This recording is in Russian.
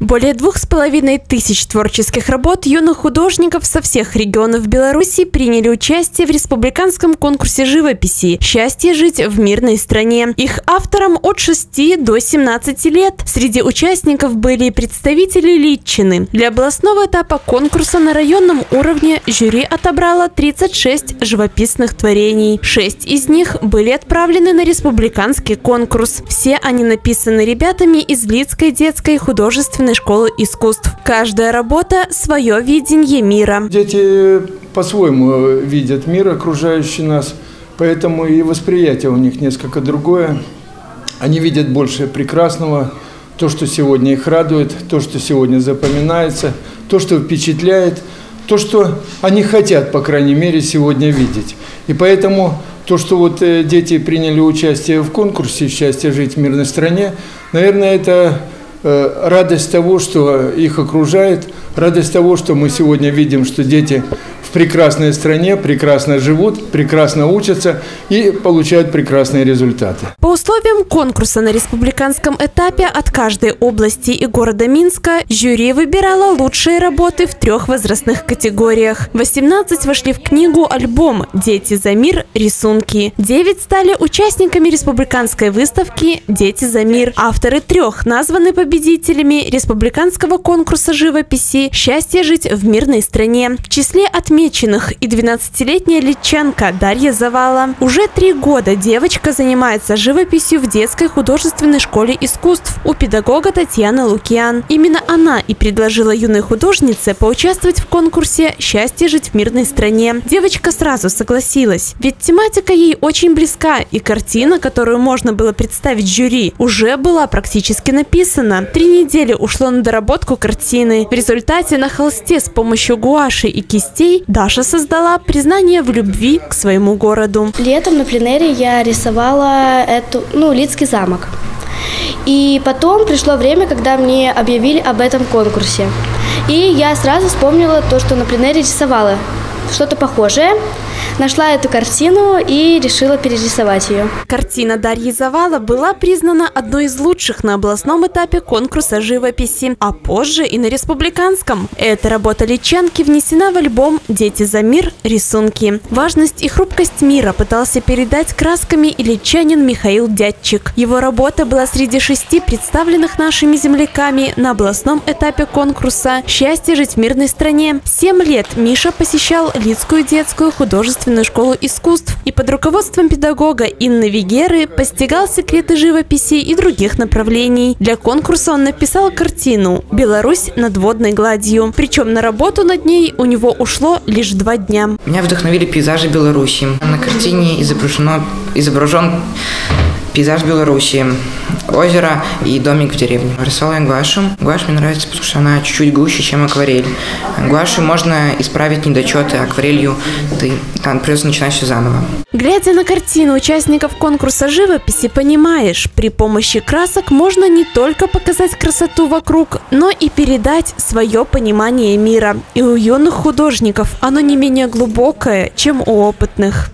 Более двух с половиной тысяч творческих работ юных художников со всех регионов Беларуси приняли участие в республиканском конкурсе живописи «Счастье жить в мирной стране». Их авторам от 6 до 17 лет. Среди участников были представители Литчины. Для областного этапа конкурса на районном уровне жюри отобрало 36 живописных творений. Шесть из них были отправлены на республиканский конкурс. Все они написаны ребятами из Лицкой детской художественной школы искусств. Каждая работа – свое видение мира. Дети по-своему видят мир, окружающий нас, поэтому и восприятие у них несколько другое. Они видят больше прекрасного, то, что сегодня их радует, то, что сегодня запоминается, то, что впечатляет, то, что они хотят, по крайней мере, сегодня видеть. И поэтому то, что вот э, дети приняли участие в конкурсе «Счастье жить в мирной стране», наверное, это э, радость того, что их окружает, радость того, что мы сегодня видим, что дети прекрасной стране, прекрасно живут, прекрасно учатся и получают прекрасные результаты. По условиям конкурса на республиканском этапе от каждой области и города Минска жюри выбирало лучшие работы в трех возрастных категориях. 18 вошли в книгу «Альбом. Дети за мир. Рисунки». 9 стали участниками республиканской выставки «Дети за мир». Авторы трех названы победителями республиканского конкурса живописи «Счастье жить в мирной стране». В числе отметок отмеченных и 12-летняя личанка Дарья Завала. Уже три года девочка занимается живописью в детской художественной школе искусств у педагога Татьяны Лукиан. Именно она и предложила юной художнице поучаствовать в конкурсе «Счастье жить в мирной стране». Девочка сразу согласилась, ведь тематика ей очень близка, и картина, которую можно было представить жюри, уже была практически написана. Три недели ушло на доработку картины. В результате на холсте с помощью гуаши и кистей Даша создала признание в любви к своему городу. Летом на пленэре я рисовала эту, ну, Лицкий замок. И потом пришло время, когда мне объявили об этом конкурсе. И я сразу вспомнила то, что на пленэре рисовала. Что-то похожее нашла эту картину и решила перерисовать ее. Картина Дарьи Завала была признана одной из лучших на областном этапе конкурса живописи, а позже и на республиканском. Эта работа Личанки внесена в альбом «Дети за мир. Рисунки». Важность и хрупкость мира пытался передать красками и личанин Михаил Дядчик. Его работа была среди шести представленных нашими земляками на областном этапе конкурса «Счастье жить в мирной стране». Семь лет Миша посещал Лицкую детскую художественную художественную школу искусств и под руководством педагога Инны Вигеры постигал секреты живописи и других направлений. Для конкурса он написал картину «Беларусь над водной гладью». Причем на работу над ней у него ушло лишь два дня. Меня вдохновили пейзажи Беларуси. На картине изображено, изображен пейзаж Беларуси, озеро и домик в деревне. Рисовала я гуашу. Гуашь мне нравится, потому что она чуть-чуть гуще, чем акварель. Гуашу можно исправить недочеты, акварелью ты там придется начинать все заново. Глядя на картину участников конкурса живописи, понимаешь, при помощи красок можно не только показать красоту вокруг, но и передать свое понимание мира. И у юных художников оно не менее глубокое, чем у опытных.